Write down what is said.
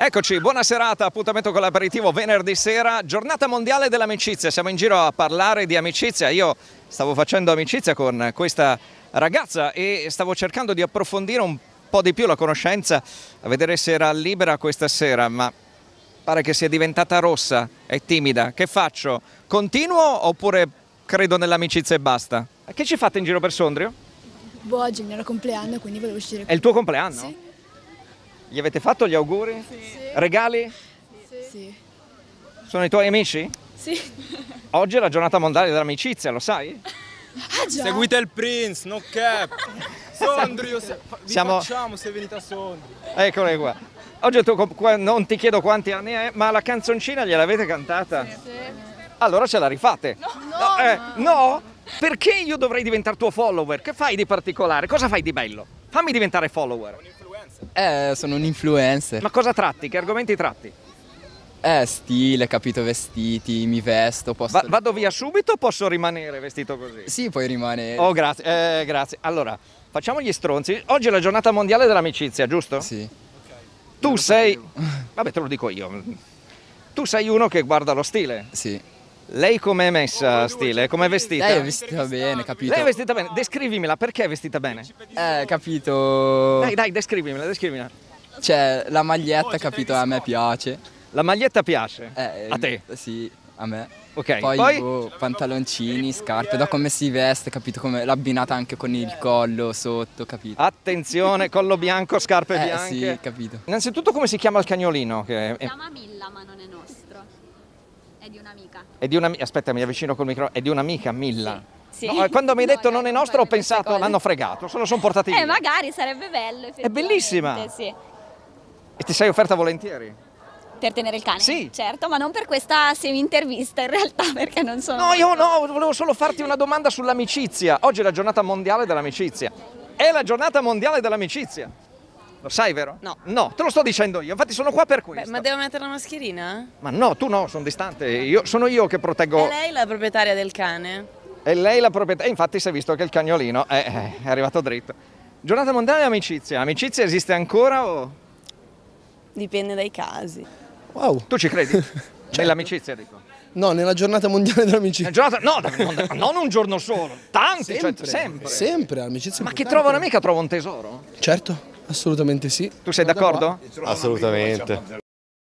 Eccoci, buona serata, appuntamento con l'aperitivo venerdì sera, giornata mondiale dell'amicizia, siamo in giro a parlare di amicizia, io stavo facendo amicizia con questa ragazza e stavo cercando di approfondire un po' di più la conoscenza, a vedere se era libera questa sera, ma pare che sia diventata rossa, è timida, che faccio? Continuo oppure credo nell'amicizia e basta? Che ci fate in giro per Sondrio? Boh, oggi è il mio compleanno, quindi volevo uscire È il tuo compleanno? Sì. Gli avete fatto gli auguri? Sì. Regali? Sì. Sono i tuoi amici? Sì. Oggi è la giornata mondiale dell'amicizia, lo sai? Ah già. Seguite il Prince, no cap. Sondrio, se, vi Siamo- facciamo se venite a Sondrio. Eccole qua. Oggi tu, non ti chiedo quanti anni è, ma la canzoncina gliel'avete cantata? Allora ce la rifate? No! No? eh, no? Perché io dovrei diventare tuo follower? Che fai di particolare? Cosa fai di bello? Fammi diventare follower. Eh, sono un influencer. Ma cosa tratti? Che argomenti tratti? Eh, stile, capito, vestiti, mi vesto, posso... Va- vado via subito o posso rimanere vestito così? Sì, puoi rimanere. Oh, grazie, eh, grazie. Allora, facciamo gli stronzi. Oggi è la giornata mondiale dell'amicizia, giusto? Sì. Tu sei... Vabbè, te lo dico io. Tu sei uno che guarda lo stile. Sì. Lei com'è messa stile? Com'è vestita? Lei è vestita bene, capito? Lei è vestita bene. Descrivimela, perché è vestita bene? Eh, capito... Dai, dai, descrivimela, descrivimela. Cioè, la maglietta, capito, a me piace. La maglietta piace? Eh, A te? Sì, a me. Ok, Poi, poi... boh, pantaloncini, scarpe, da come si veste, capito, come l'abbinata anche con il collo sotto, capito? Attenzione, collo bianco, scarpe eh, bianche. sì, capito. Innanzitutto come si chiama il cagnolino? Che Si è, chiama Milla, ma non è nostro. È di un'amica. è di una... Aspetta, mi avvicino col microfono. È di un'amica, Milla. Sì. No, eh, quando mi hai No, detto non è no, nostro ho pensato l'hanno fregato, se lo sono portati Eh, via. magari sarebbe bello. effettivamente, bellissima. Sì. E ti sei offerta volentieri? Per tenere il cane? Sì. Certo, ma non per questa semi-intervista in realtà, perché non sono... No, io no, volevo solo farti una domanda sull'amicizia. Oggi è la giornata mondiale dell'amicizia. È la giornata mondiale dell'amicizia. Lo sai, vero? No. No, te lo sto dicendo io, infatti sono qua per Beh, questo. ma devo mettere la mascherina? Ma no, tu no, sono distante. Io, sono io che proteggo. È lei la proprietaria del cane? E lei la proprietà. E infatti si è visto che il cagnolino è, è arrivato dritto. Giornata mondiale dell'amicizia. Amicizia esiste ancora o. Dipende dai casi. Wow. Tu ci credi? Nell'amicizia, dico. No, nella giornata mondiale dell'amicizia. Giornata- No, non, non un giorno solo, tanti, cioè, Sempre, sempre. Sempre, l'amicizia. è Ma chi trova un'amica trova un tesoro. Certo, assolutamente sì. Tu sei d'accordo? Assolutamente.